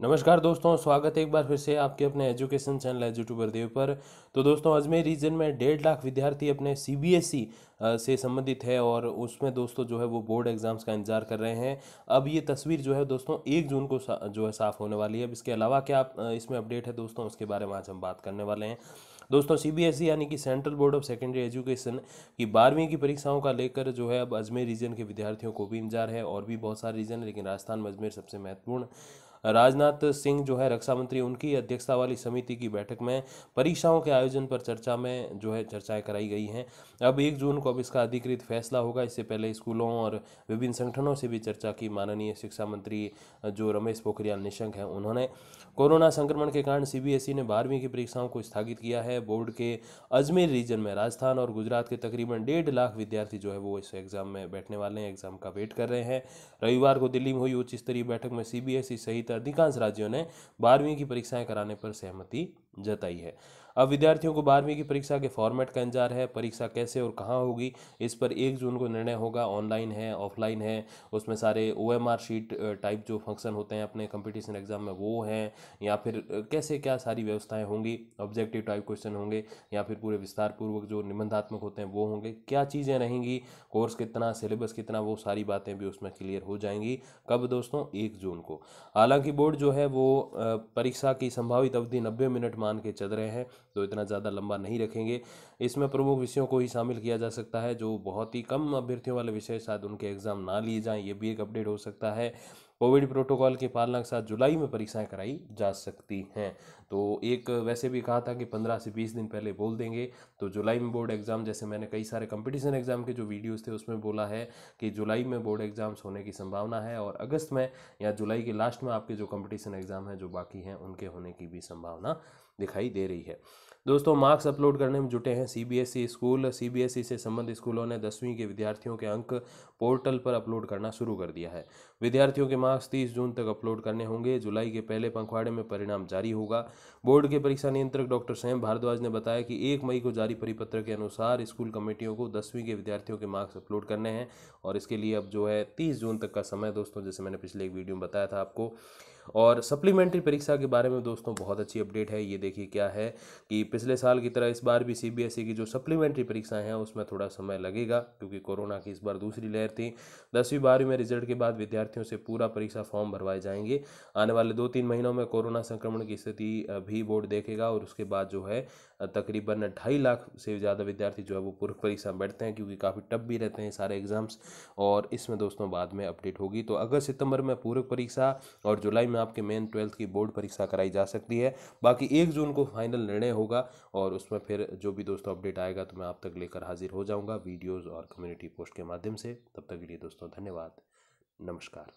नमस्कार दोस्तों स्वागत है एक बार फिर से आपके अपने एजुकेशन चैनल यूट्यूबर देव पर। तो दोस्तों अजमेर रीजन में डेढ़ लाख विद्यार्थी अपने सीबीएसई e, से संबंधित है और उसमें दोस्तों जो है वो बोर्ड एग्ज़ाम्स का इंतज़ार कर रहे हैं। अब ये तस्वीर जो है दोस्तों एक जून को जो है साफ़ होने वाली है। अब इसके अलावा क्या इसमें अपडेट है दोस्तों उसके बारे में आज हम बात करने वाले हैं। दोस्तों सीबीएसई e यानी कि central board of secondary education की बारहवीं की परीक्षाओं का लेकर जो है अब अजमेर रीजन के विद्यार्थियों को भी इंतज़ार है और भी बहुत सारे रीजन है लेकिन राजस्थान में अजमेर सबसे महत्वपूर्ण राजनाथ सिंह जो है रक्षा मंत्री, उनकी अध्यक्षता वाली समिति की बैठक में परीक्षाओं के आयोजन पर चर्चा में जो है चर्चाएँ कराई गई हैं। अब एक जून को अब इसका अधिकृत फैसला होगा। इससे पहले स्कूलों और विभिन्न संगठनों से भी चर्चा की माननीय शिक्षा मंत्री जो रमेश पोखरियाल निशंक हैं, उन्होंने कोरोना संक्रमण के कारण सीबीएसई ने बारहवीं की परीक्षाओं को स्थगित किया है। बोर्ड के अजमेर रीजन में राजस्थान और गुजरात के तकरीबन डेढ़ लाख विद्यार्थी जो है वो इस एग्ज़ाम में बैठने वाले हैं। एग्ज़ाम का वेट कर रहे हैं। रविवार को दिल्ली में हुई उच्च स्तरीय बैठक में सीबीएसई सहित अधिकांश राज्यों ने बारहवीं की परीक्षाएँ कराने पर सहमति जताई है। अब विद्यार्थियों को बारहवीं की परीक्षा के फॉर्मेट का इंतज़ार है। परीक्षा कैसे और कहाँ होगी, इस पर एक जून को निर्णय होगा। ऑनलाइन है, ऑफलाइन है, उसमें सारे O M R sheet type जो फ़ंक्शन होते हैं अपने कंपटीशन एग्ज़ाम में, वो हैं। या फिर कैसे क्या सारी व्यवस्थाएँ होंगी ऑब्जेक्टिव टाइप क्वेश्चन होंगे, या फिर पूरे विस्तार पूर्वक जो निबंधात्मक होते हैं, वो होंगे। क्या चीज़ें रहेंगी कोर्स कितना सिलेबस कितना, वो सारी बातें भी उसमें क्लियर हो जाएँगी कब दोस्तों? एक जून को। हालाँकि बोर्ड जो है वो परीक्षा की संभावित अवधि नब्बे मिनट मान के चल रहे हैं तो इतना ज़्यादा लंबा नहीं रखेंगे। इसमें प्रमुख विषयों को ही शामिल किया जा सकता है, जो बहुत ही कम अभ्यर्थियों वाले विषय शायद उनके एग्ज़ाम ना लिए जाएँ, ये भी एक अपडेट हो सकता है। कोविड प्रोटोकॉल की पालना के साथ जुलाई में परीक्षाएँ कराई जा सकती हैं। तो एक वैसे भी कहा था कि पंद्रह से बीस दिन पहले बोल देंगे। तो जुलाई में बोर्ड एग्ज़ाम, जैसे मैंने कई सारे कंपटीशन एग्ज़ाम के जो वीडियोस थे उसमें बोला है कि जुलाई में बोर्ड एग्ज़ाम्स होने की संभावना है और अगस्त में या जुलाई के लास्ट में आपके जो कंपटीशन एग्ज़ाम हैं, जो बाकी हैं, उनके होने की भी संभावना दिखाई दे रही है। दोस्तों, मार्क्स अपलोड करने में जुटे हैं सीबीएसई स्कूल। सीबीएसई से संबंधित स्कूलों ने दसवीं के विद्यार्थियों के अंक पोर्टल पर अपलोड करना शुरू कर दिया है। विद्यार्थियों के मार्क्स तीस जून तक अपलोड करने होंगे। जुलाई के पहले पंखवाड़े में परिणाम जारी होगा। बोर्ड के परीक्षा नियंत्रक डॉक्टर सैम भारद्वाज ने बताया कि एक मई को जारी परिपत्र के अनुसार स्कूल कमेटियों को दसवीं के विद्यार्थियों के मार्क्स अपलोड करने हैं। और इसके लिए अब जो है तीस जून तक का समय दोस्तों, जैसे मैंने पिछले एक वीडियो में बताया था आपको। और सप्लीमेंट्री परीक्षा के बारे में दोस्तों बहुत अच्छी अपडेट है। ये देखिए क्या है कि पिछले साल की तरह इस बार भी सीबीएसई की जो सप्लीमेंट्री परीक्षाएँ हैं, उसमें थोड़ा समय लगेगा क्योंकि कोरोना की इस बार दूसरी लहर थी। दसवीं, बारहवीं में रिज़ल्ट के बाद विद्यार्थियों से पूरा परीक्षा फॉर्म भरवाए जाएँगे। आने वाले दो तीन महीनों में कोरोना संक्रमण की स्थिति भी बोर्ड देखेगा और उसके बाद जो है तकरीबन ढाई लाख से ज़्यादा विद्यार्थी जो है वो पूर्व परीक्षा में बैठते हैं क्योंकि काफ़ी टफ भी रहते हैं सारे एग्ज़ाम्स और इसमें दोस्तों बाद में अपडेट होगी। तो अगस्त, सितंबर में पूर्व परीक्षा और जुलाई में आपके मेन ट्वेल्थ की बोर्ड परीक्षा कराई जा सकती है। बाकी एक जून को फाइनल निर्णय होगा और उसमें फिर जो भी दोस्तों अपडेट आएगा तो मैं आप तक लेकर हाजिर हो जाऊँगा। वीडियोज़ और कम्युनिटी पोस्ट के माध्यम से। तब तक के लिए दोस्तों धन्यवाद। नमस्कार।